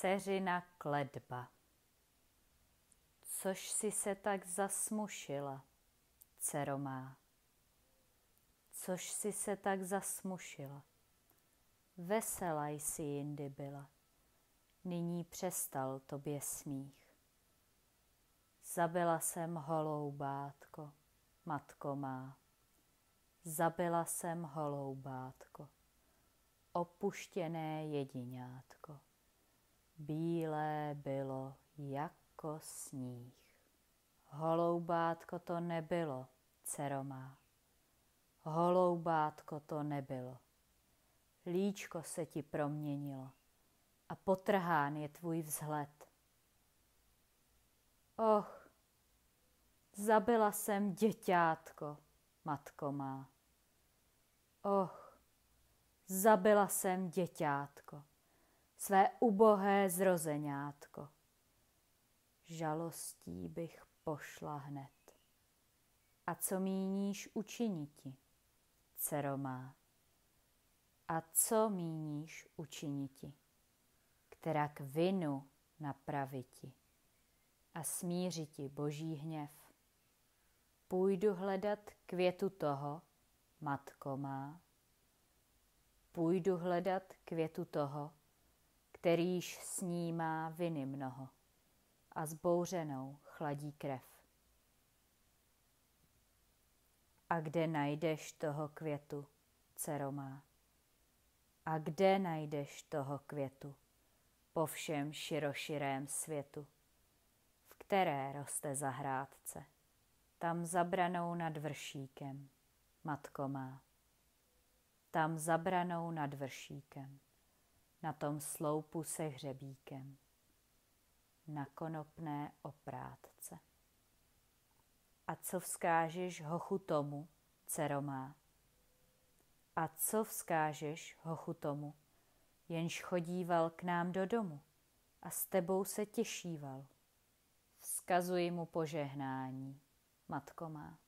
Dceřina kledba. Což si se tak zasmušila, dcero má? Což si se tak zasmušila? Veselá jsi jindy byla, nyní přestal tobě smích. Zabila jsem holou bátko, matko má. Zabila jsem holou bátko, opuštěné jediňátko. Bílé bylo jako sníh. Holoubátko to nebylo, dcero má. Holoubátko to nebylo. Líčko se ti proměnilo a potrhán je tvůj vzhled. Och, zabila jsem děťátko, matko má. Och, zabila jsem děťátko, své ubohé zrozeňátko. Žalostí bych pošla hned. A co míníš učiniti, dcero má? A co míníš učiniti, která k vinu napraviti a smířiti boží hněv? Půjdu hledat květu toho, matko má. Půjdu hledat květu toho, kterýž snímá viny mnoho a zbouřenou chladí krev. A kde najdeš toho květu, dcero má? A kde najdeš toho květu po všem široširém světu, v které roste zahrádce? Tam zabranou nad vršíkem, matko má. Tam zabranou nad vršíkem, na tom sloupu se hřebíkem, na konopné oprátce. A co vzkážeš hochu tomu, dcero má? A co vzkážeš hochu tomu, jenž chodíval k nám do domu a s tebou se těšíval? Vzkazuji mu požehnání matko má.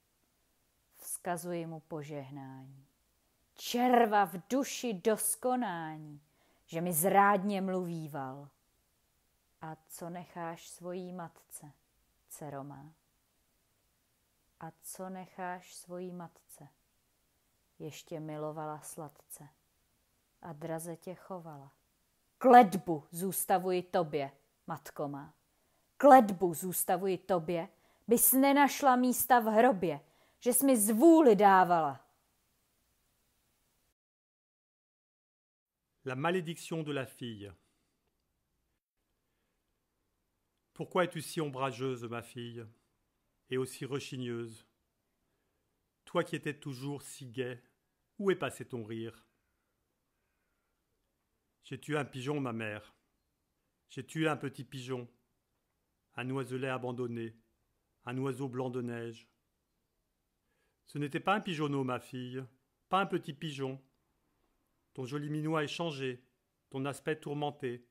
Vzkazuji mu požehnání. Červa v duši doskonání, že mi zrádně mluvíval. A co necháš svojí matce, dcero má? A co necháš svojí matce? Ještě milovala sladce a draze tě chovala. Kledbu zůstavuji tobě, matko má. Kledbu zůstavuji tobě, bys nenašla místa v hrobě, že jsi mi zvůli dávala. La malédiction de la fille. Pourquoi es-tu si ombrageuse, ma fille, et aussi rechigneuse? Toi qui étais toujours si gaie, où est passé ton rire? J'ai tué un pigeon, ma mère? J'ai tué un petit pigeon, un oiselet abandonné, un oiseau blanc de neige? Ce n'était pas un pigeonneau, ma fille, pas un petit pigeon. Ton joli minois est changé, ton aspect tourmenté.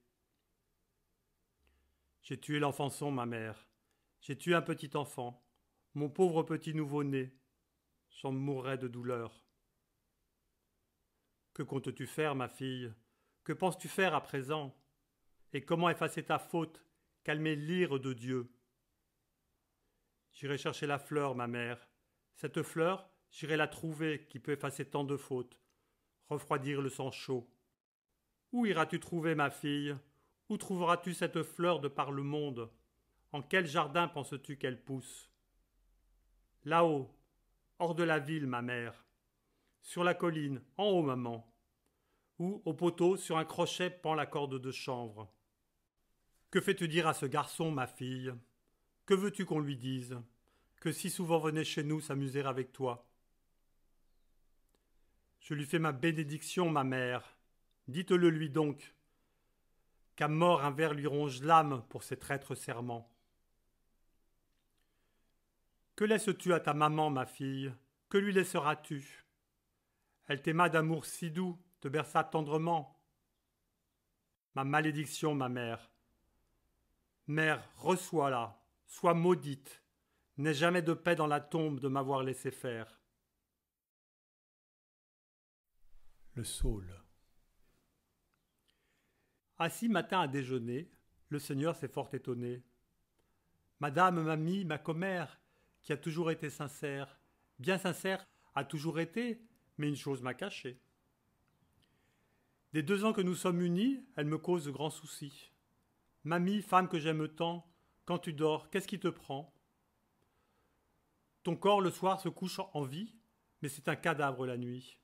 J'ai tué l'enfançon, ma mère. J'ai tué un petit enfant, mon pauvre petit nouveau-né. J'en mourrais de douleur. Que comptes-tu faire, ma fille? Que penses-tu faire à présent? Et comment effacer ta faute, calmer l'ire de Dieu? J'irai chercher la fleur, ma mère. Cette fleur, j'irai la trouver qui peut effacer tant de fautes, refroidir le sang chaud. Où iras-tu trouver, ma fille? Où trouveras-tu cette fleur de par le monde? En quel jardin penses-tu qu'elle pousse? Là-haut, hors de la ville, ma mère. Sur la colline, en haut, maman. Ou au poteau, sur un crochet pend la corde de chanvre. Que fais-tu dire à ce garçon, ma fille? Que veux-tu qu'on lui dise? Que si souvent venait chez nous s'amuser avec toi? Je lui fais ma bénédiction, ma mère. Dites-le lui donc. Qu'à mort un ver lui ronge l'âme pour ses traîtres serments. Que laisses-tu à ta maman, ma fille? Que lui laisseras-tu? Elle t'aima d'amour si doux, te berça tendrement. Ma malédiction, ma mère. Mère, reçois-la. Sois maudite, n'aie jamais de paix dans la tombe de m'avoir laissé faire. Le saule. Assis matin à déjeuner, le Seigneur s'est fort étonné. Madame, mamie, ma commère, qui a toujours été sincère, bien sincère, a toujours été, mais une chose m'a caché. Des deux ans que nous sommes unis, elle me cause de grands soucis. Mamie, femme que j'aime tant, quand tu dors, qu'est-ce qui te prend? Ton corps le soir se couche en vie, mais c'est un cadavre la nuit.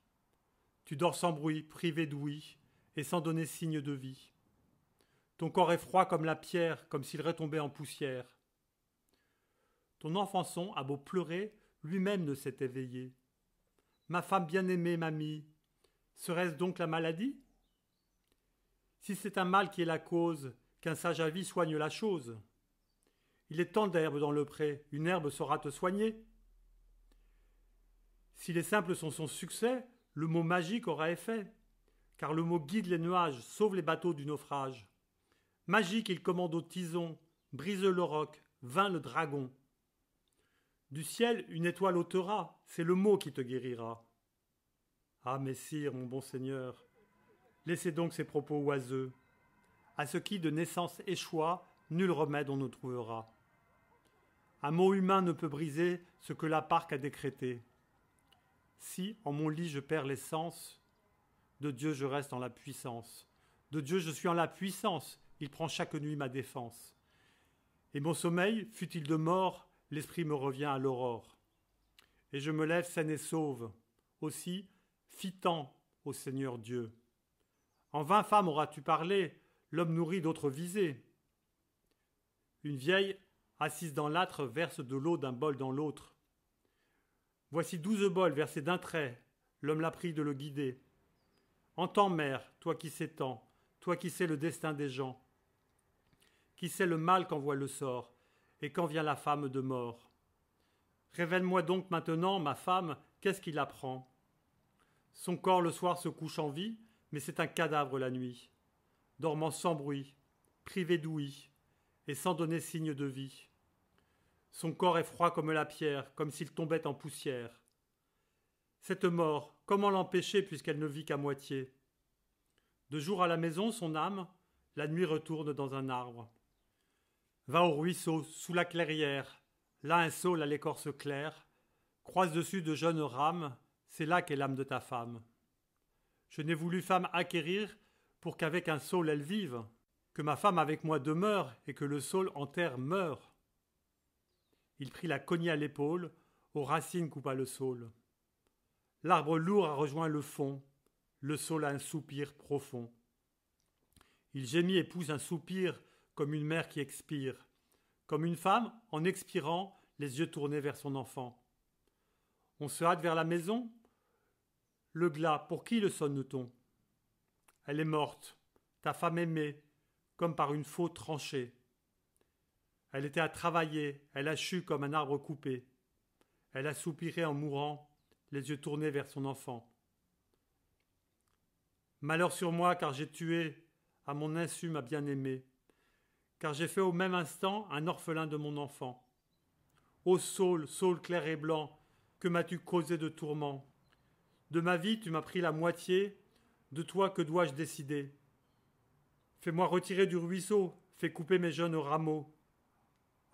Tu dors sans bruit, privé d'ouïe, et sans donner signe de vie. Ton corps est froid comme la pierre, comme s'il retombait en poussière. Ton enfançon a beau pleurer, lui-même ne s'est éveillé. Ma femme bien-aimée, mamie, serait-ce donc la maladie? Si c'est un mal qui est la cause, qu'un sage avis soigne la chose. Il est tant d'herbes dans le pré, une herbe saura te soigner. Si les simples sont son succès, le mot magique aura effet, car le mot guide les nuages, sauve les bateaux du naufrage. Magique, il commande au tison, brise le roc, vainc le dragon. Du ciel, une étoile ôtera, c'est le mot qui te guérira. Ah, messire, mon bon Seigneur, laissez donc ces propos oiseux. À ce qui de naissance échoua, nul remède on ne trouvera. Un mot humain ne peut briser ce que la parque a décrété. Si, en mon lit, je perds l'essence, de Dieu je reste en la puissance. De Dieu je suis en la puissance, il prend chaque nuit ma défense. Et mon sommeil, fut-il de mort, l'esprit me revient à l'aurore. Et je me lève saine et sauve. Aussi, fitant au Seigneur Dieu. En vingt femmes auras-tu parlé, l'homme nourrit d'autres visées. Une vieille, assise dans l'âtre, verse de l'eau d'un bol dans l'autre. Voici douze bols versés d'un trait, l'homme l'a pris de le guider. Entends, mère, toi qui s'étends, toi qui sais le destin des gens, qui sait le mal qu'envoie le sort, et quand vient la femme de mort. Révèle-moi donc maintenant, ma femme, qu'est-ce qui la prend Son corps le soir se couche en vie, mais c'est un cadavre la nuit, dormant sans bruit, privé d'ouïe, et sans donner signe de vie. Son corps est froid comme la pierre, comme s'il tombait en poussière. Cette mort, comment l'empêcher puisqu'elle ne vit qu'à moitié? De jour à la maison, son âme, la nuit retourne dans un arbre. Va au ruisseau, sous la clairière. Là un saule à l'écorce claire. Croise dessus de jeunes rames. C'est là qu'est l'âme de ta femme. Je n'ai voulu femme acquérir pour qu'avec un saule elle vive, que ma femme avec moi demeure et que le saule en terre meure. Il prit la cognée à l'épaule, aux racines coupa le saule. L'arbre lourd a rejoint le fond, le saule a un soupir profond. Il gémit et pousse un soupir comme une mère qui expire, comme une femme, en expirant, les yeux tournés vers son enfant. On se hâte vers la maison. Le glas, pour qui le sonne-t-on? Elle est morte, ta femme aimée, comme par une faute tranchée. Elle était à travailler, elle a chu comme un arbre coupé. Elle a soupiré en mourant, les yeux tournés vers son enfant. Malheur sur moi, car j'ai tué, à mon insu, ma bien-aimée car j'ai fait au même instant un orphelin de mon enfant. Ô saule, saule clair et blanc, que m'as-tu causé de tourments De ma vie tu m'as pris la moitié, de toi que dois-je décider? Fais-moi retirer du ruisseau, fais couper mes jeunes rameaux.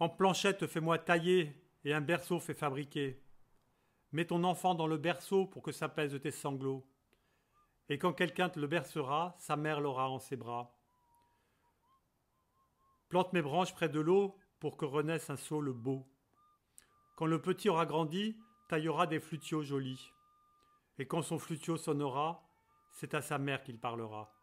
En planchette fais-moi tailler, et un berceau fais fabriquer. Mets ton enfant dans le berceau pour que ça pèse tes sanglots. Et quand quelqu'un te le bercera, sa mère l'aura en ses bras. Plante mes branches près de l'eau pour que renaisse un saule beau. Quand le petit aura grandi, taillera des flutiaux jolis. Et quand son flutio sonnera, c'est à sa mère qu'il parlera.